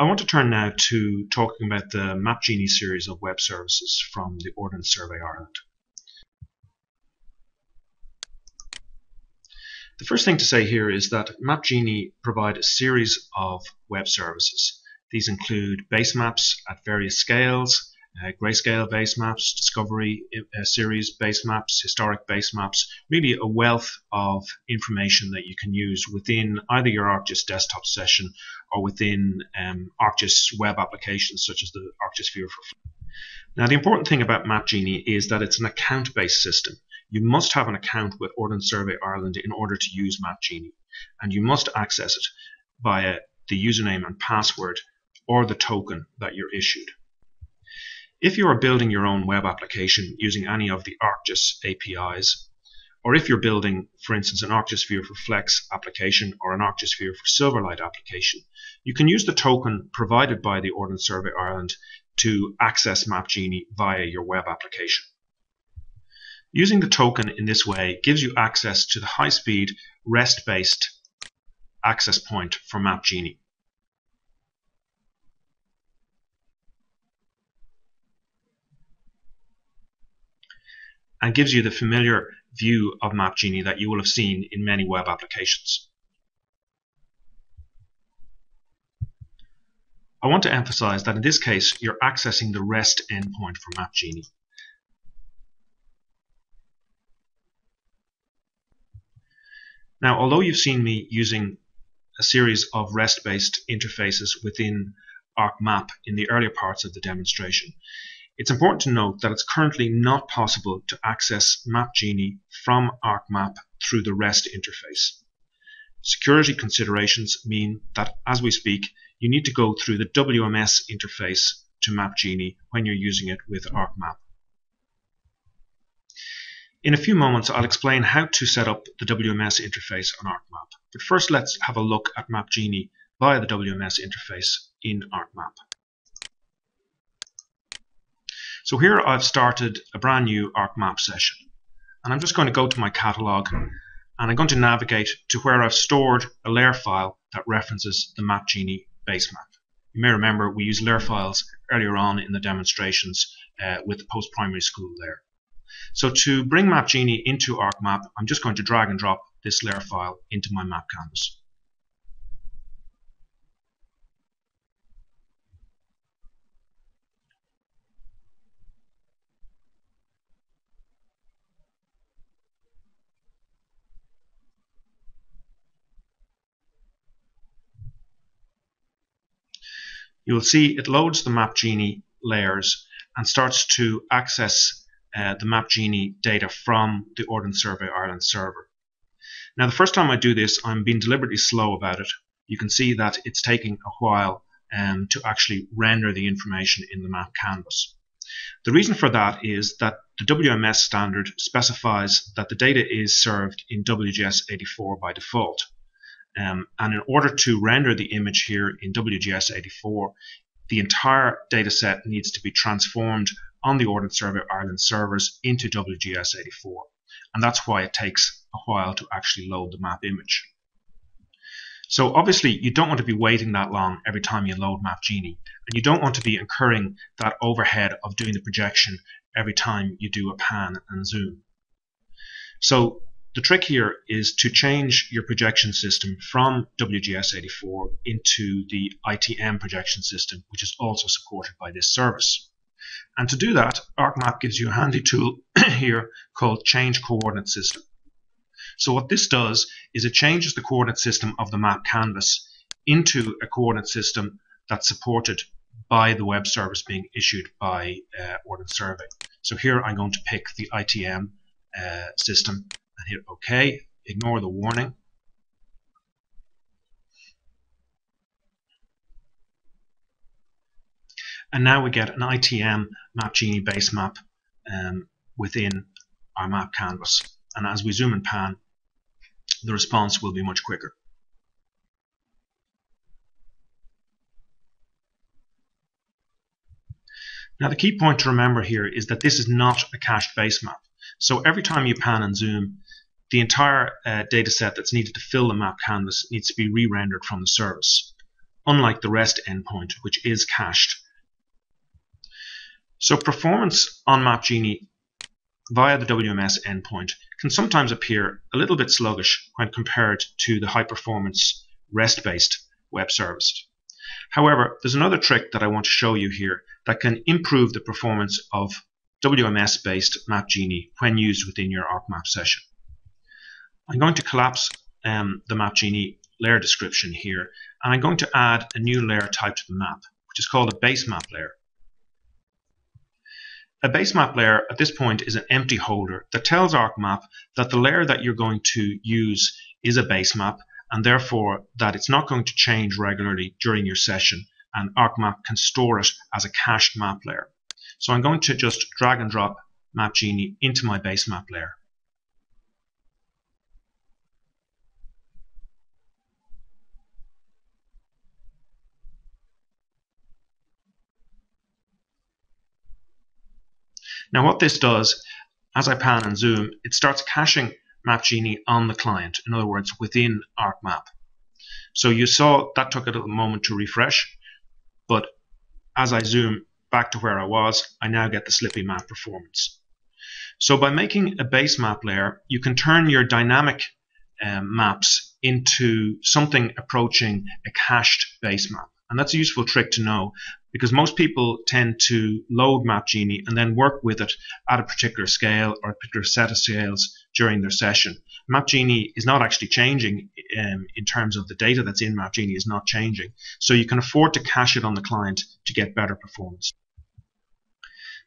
I want to turn now to talking about the MapGenie series of web services from the Ordnance Survey Ireland. The first thing to say here is that MapGenie provide a series of web services. These include base maps at various scales, uh, grayscale base maps, discovery uh, series base maps, historic base maps, really a wealth of information that you can use within either your ArcGIS desktop session or within um, ArcGIS web applications such as the ArcGIS Viewer for Now the important thing about MapGenie is that it's an account-based system. You must have an account with Ordnance Survey Ireland in order to use MapGenie, and you must access it via the username and password or the token that you're issued. If you are building your own web application using any of the ArcGIS APIs, or if you're building, for instance, an ArcGIS Viewer for Flex application or an ArcGIS for Silverlight application, you can use the token provided by the Ordnance Survey Ireland to access MapGenie via your web application. Using the token in this way gives you access to the high-speed REST-based access point for MapGenie. and gives you the familiar view of MapGenie that you will have seen in many web applications. I want to emphasize that in this case you're accessing the REST endpoint for MapGenie. Now, although you've seen me using a series of REST-based interfaces within ArcMap in the earlier parts of the demonstration, it's important to note that it's currently not possible to access MapGenie from ArcMap through the REST interface. Security considerations mean that as we speak, you need to go through the WMS interface to MapGenie when you're using it with ArcMap. In a few moments, I'll explain how to set up the WMS interface on ArcMap. But first, let's have a look at MapGenie via the WMS interface in ArcMap. So here I've started a brand new ArcMap session. And I'm just going to go to my catalog and I'm going to navigate to where I've stored a layer file that references the MapGenie base map. You may remember we used layer files earlier on in the demonstrations uh, with the post-primary school layer. So to bring MapGenie into ArcMap, I'm just going to drag and drop this layer file into my map canvas. You'll see it loads the MapGenie layers and starts to access uh, the MapGenie data from the Ordnance Survey Ireland server. Now, the first time I do this, I'm being deliberately slow about it. You can see that it's taking a while um, to actually render the information in the map canvas. The reason for that is that the WMS standard specifies that the data is served in WGS 84 by default. Um, and in order to render the image here in WGS84, the entire data set needs to be transformed on the Ordnance Survey Ireland servers into WGS84. And that's why it takes a while to actually load the map image. So obviously you don't want to be waiting that long every time you load MapGenie, and you don't want to be incurring that overhead of doing the projection every time you do a pan and zoom. So the trick here is to change your projection system from WGS84 into the ITM projection system, which is also supported by this service. And to do that, ArcMap gives you a handy tool here called Change Coordinate System. So what this does is it changes the coordinate system of the map canvas into a coordinate system that's supported by the web service being issued by uh, Ordnance Survey. So here I'm going to pick the ITM uh, system hit OK. Ignore the warning. And now we get an ITM MapGenie base map um, within our map canvas. And as we zoom and pan, the response will be much quicker. Now the key point to remember here is that this is not a cached base map. So every time you pan and zoom, the entire uh, data set that's needed to fill the map canvas needs to be re-rendered from the service. unlike the REST endpoint, which is cached. So performance on MapGenie via the WMS endpoint can sometimes appear a little bit sluggish when compared to the high performance REST-based web service. However, there's another trick that I want to show you here that can improve the performance of WMS-based MapGenie when used within your ArcMap session. I'm going to collapse um, the MapGenie layer description here, and I'm going to add a new layer type to the map, which is called a base map layer. A base map layer at this point is an empty holder that tells ArcMap that the layer that you're going to use is a base map and therefore that it's not going to change regularly during your session and ArcMap can store it as a cached map layer. So I'm going to just drag and drop MapGenie into my base map layer. Now what this does, as I pan and zoom, it starts caching MapGenie on the client, in other words, within ArcMap. So you saw that took a little moment to refresh, but as I zoom back to where I was, I now get the Slippy map performance. So by making a base map layer, you can turn your dynamic um, maps into something approaching a cached base map. And that's a useful trick to know because most people tend to load MapGenie and then work with it at a particular scale or a particular set of scales during their session. MapGenie is not actually changing um, in terms of the data that's in MapGenie is not changing. So you can afford to cache it on the client to get better performance.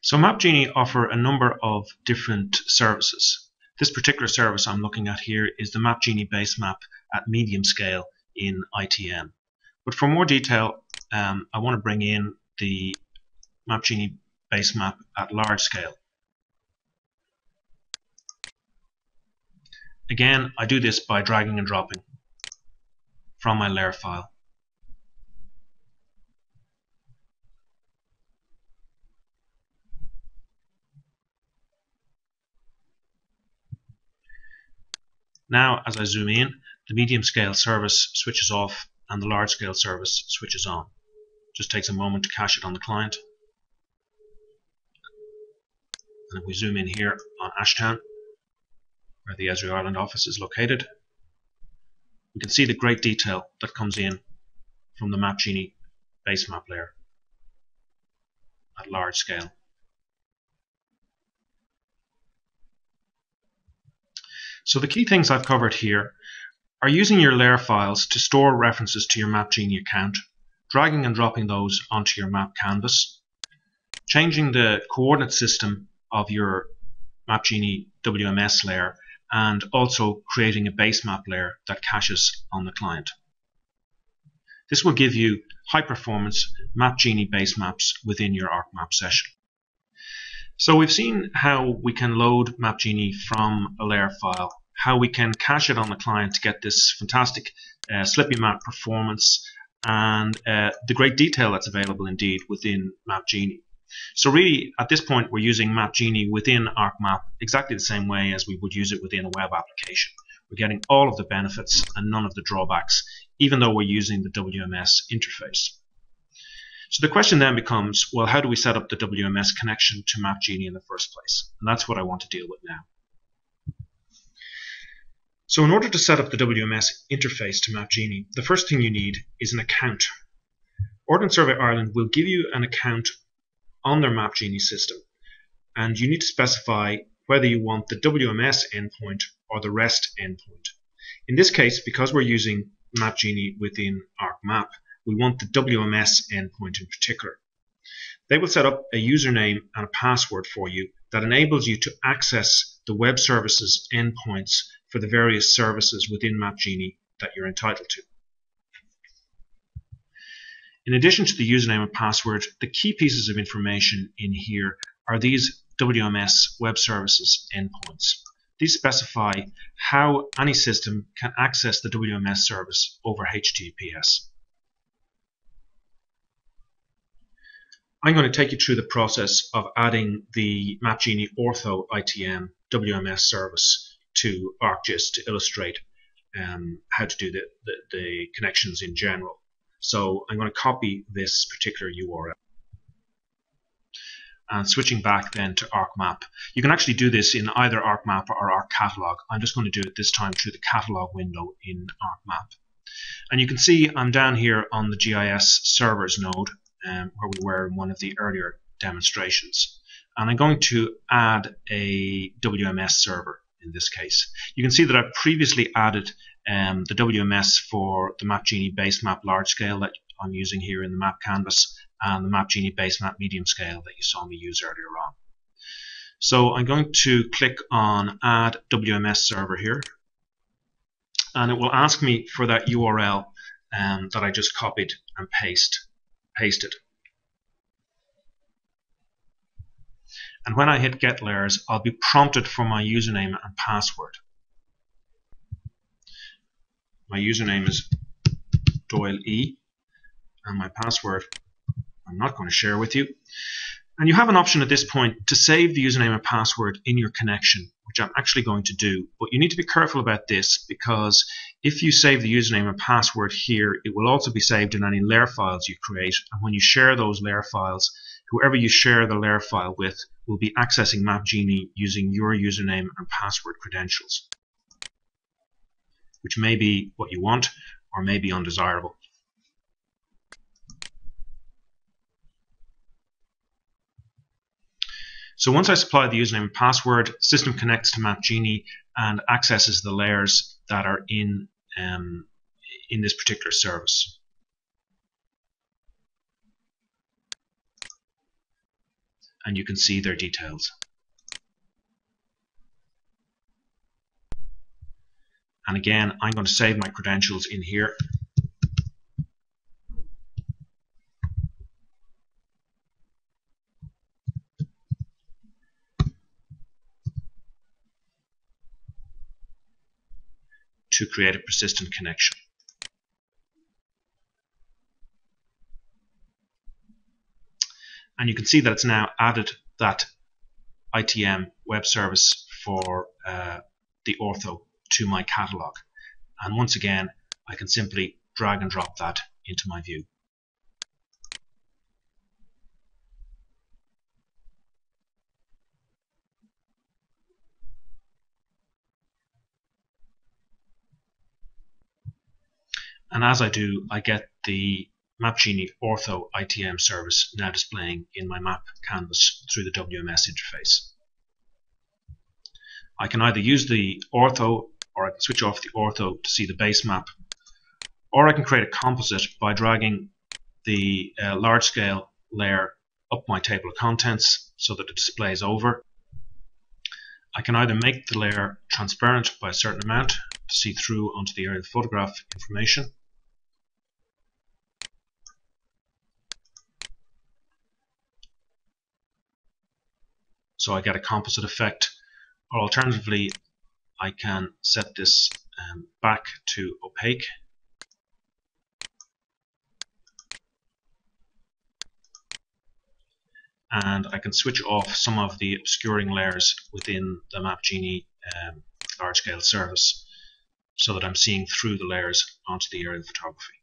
So MapGenie offer a number of different services. This particular service I'm looking at here is the MapGenie base map at medium scale in ITM. But for more detail, um, I want to bring in the MapGenie base map at large scale. Again, I do this by dragging and dropping from my layer file. Now, as I zoom in, the medium scale service switches off and the large scale service switches on. Just takes a moment to cache it on the client. And if we zoom in here on Ashtown, where the Esri Ireland office is located, we can see the great detail that comes in from the MapGenie base map layer at large scale. So the key things I've covered here are using your layer files to store references to your MapGenie account, dragging and dropping those onto your map canvas, changing the coordinate system of your MapGenie WMS layer, and also creating a base map layer that caches on the client. This will give you high performance MapGenie base maps within your ArcMap session. So we've seen how we can load MapGenie from a layer file how we can cache it on the client to get this fantastic uh, Slippy map performance and uh, the great detail that's available indeed within MapGenie. So really, at this point, we're using MapGenie within ArcMap exactly the same way as we would use it within a web application. We're getting all of the benefits and none of the drawbacks, even though we're using the WMS interface. So the question then becomes, well, how do we set up the WMS connection to MapGenie in the first place? And that's what I want to deal with now. So in order to set up the WMS interface to MapGenie, the first thing you need is an account. Ordnance Survey Ireland will give you an account on their MapGenie system, and you need to specify whether you want the WMS endpoint or the REST endpoint. In this case, because we're using MapGenie within ArcMap, we want the WMS endpoint in particular. They will set up a username and a password for you that enables you to access the web services endpoints for the various services within MapGenie that you're entitled to. In addition to the username and password, the key pieces of information in here are these WMS web services endpoints. These specify how any system can access the WMS service over HTTPS. I'm going to take you through the process of adding the MapGenie Ortho ITM WMS service to ArcGIS to illustrate um, how to do the, the, the, connections in general. So I'm going to copy this particular URL. And switching back then to ArcMap. You can actually do this in either ArcMap or ArcCatalog. I'm just going to do it this time through the catalog window in ArcMap. And you can see I'm down here on the GIS servers node um, where we were in one of the earlier demonstrations. And I'm going to add a WMS server in this case. You can see that I've previously added um, the WMS for the MapGenie base map large scale that I'm using here in the map canvas and the MapGenie base map medium scale that you saw me use earlier on. So I'm going to click on add WMS server here and it will ask me for that URL um, that I just copied and paste, pasted. And when I hit get layers, I'll be prompted for my username and password. My username is Doyle E and my password I'm not going to share with you. And you have an option at this point to save the username and password in your connection, which I'm actually going to do. But you need to be careful about this because if you save the username and password here, it will also be saved in any layer files you create. And when you share those layer files, whoever you share the layer file with will be accessing MapGenie using your username and password credentials, which may be what you want or may be undesirable. So once I supply the username and password, the system connects to MapGenie and accesses the layers that are in um, in this particular service. And you can see their details. And again, I'm going to save my credentials in here. to create a persistent connection. And you can see that it's now added that ITM web service for uh, the ortho to my catalog. And once again, I can simply drag and drop that into my view. And as I do, I get the MapGenie Ortho ITM service now displaying in my map canvas through the WMS interface. I can either use the ortho or I can switch off the ortho to see the base map or I can create a composite by dragging the uh, large scale layer up my table of contents so that it displays over. I can either make the layer transparent by a certain amount to see through onto the area aerial photograph information so I get a composite effect or alternatively I can set this um, back to opaque and I can switch off some of the obscuring layers within the MapGenie um, large scale service so that I'm seeing through the layers onto the aerial photography.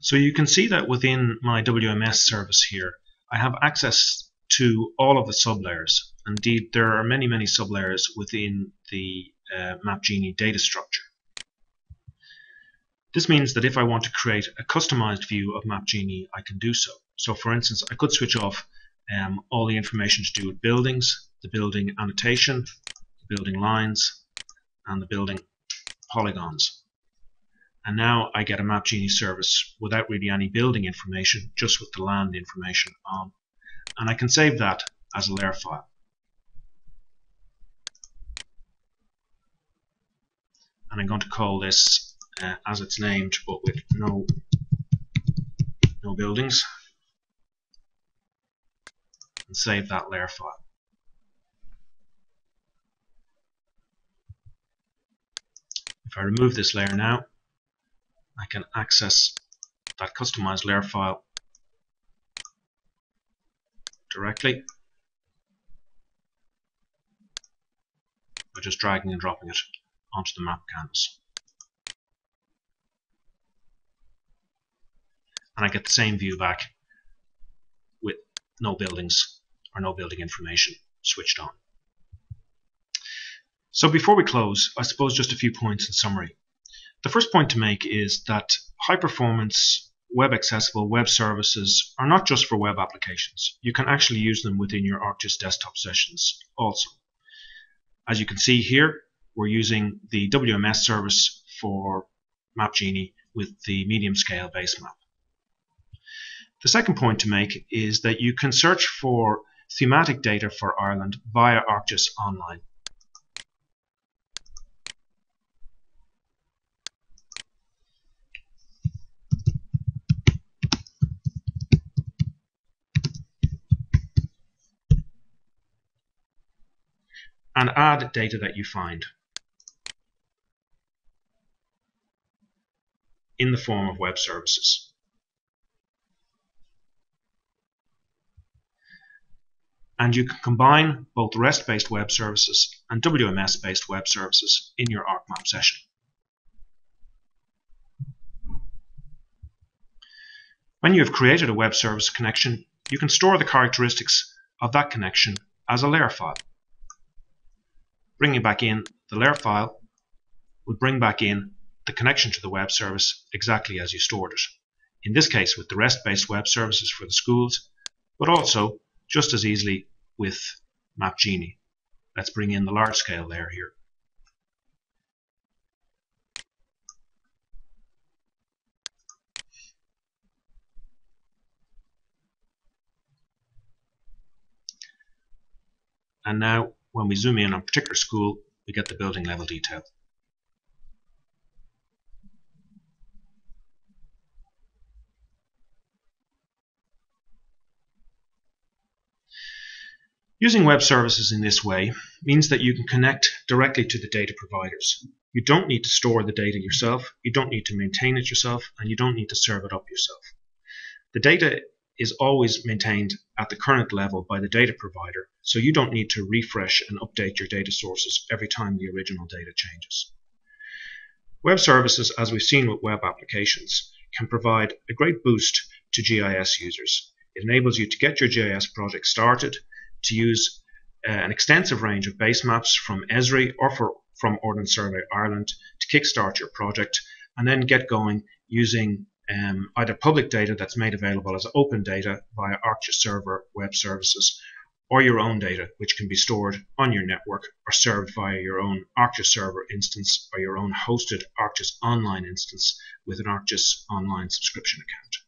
So you can see that within my WMS service here, I have access to all of the sublayers. Indeed, there are many, many sublayers within the uh, MapGenie data structure. This means that if I want to create a customized view of MapGenie, I can do so. So for instance, I could switch off um, all the information to do with buildings, the building annotation, the building lines, and the building polygons. And now I get a MapGenie service without really any building information, just with the land information on. And I can save that as a layer file. And I'm going to call this uh, as it's named, but with no no buildings, and save that layer file. If I remove this layer now, I can access that customized layer file directly by just dragging and dropping it onto the map canvas. And I get the same view back with no buildings or no building information switched on. So before we close, I suppose just a few points in summary. The first point to make is that high performance web accessible web services are not just for web applications. You can actually use them within your ArcGIS desktop sessions also. As you can see here, we're using the WMS service for MapGenie with the medium scale base map. The second point to make is that you can search for thematic data for Ireland via ArcGIS Online. And add data that you find in the form of web services. And you can combine both REST-based web services and WMS-based web services in your ArcMap session. When you have created a web service connection, you can store the characteristics of that connection as a layer file bringing back in the layer file would bring back in the connection to the web service exactly as you stored it. In this case with the REST-based web services for the schools, but also just as easily with MapGenie. Let's bring in the large scale layer here. And now when we zoom in on a particular school, we get the building level detail. Using web services in this way means that you can connect directly to the data providers. You don't need to store the data yourself, you don't need to maintain it yourself, and you don't need to serve it up yourself. The data is always maintained at the current level by the data provider, so you don't need to refresh and update your data sources every time the original data changes. Web services, as we've seen with web applications, can provide a great boost to GIS users. It enables you to get your GIS project started, to use uh, an extensive range of base maps from Esri or for, from Ordnance Survey Ireland to kickstart your project and then get going using um, either public data that's made available as open data via ArcGIS Server web services, or your own data, which can be stored on your network or served via your own ArcGIS Server instance or your own hosted ArcGIS Online instance with an ArcGIS Online subscription account.